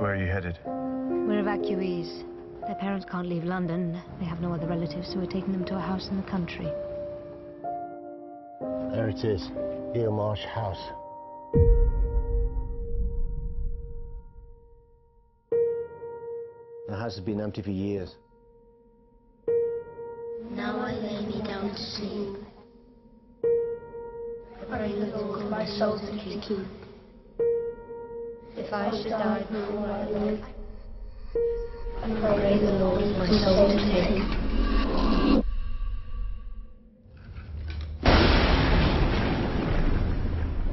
where are you headed? We're evacuees. Their parents can't leave London. They have no other relatives, so we're taking them to a house in the country. There it is, Eel Marsh House. The house has been empty for years. Now I lay me down to sleep. I pray the Lord my soul to keep. If I should die before I live, I pray the Lord my soul to take.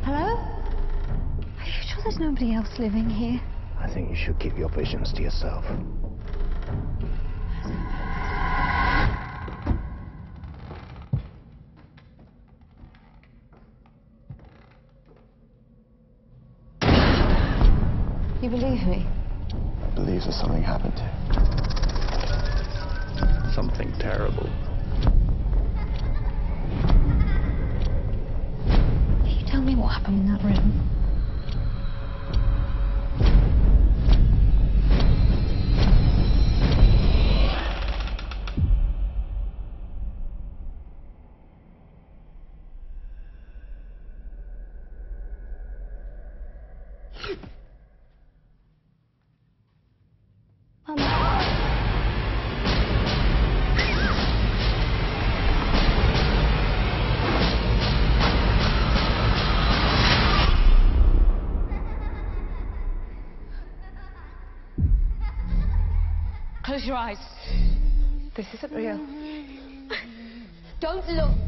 Hello? Are you sure there's nobody else living here? I think you should keep your visions to yourself. You believe me? I believe that something happened to you. Something terrible. Can you tell me what happened in that room? Close your eyes. This isn't real. Oh, Don't look.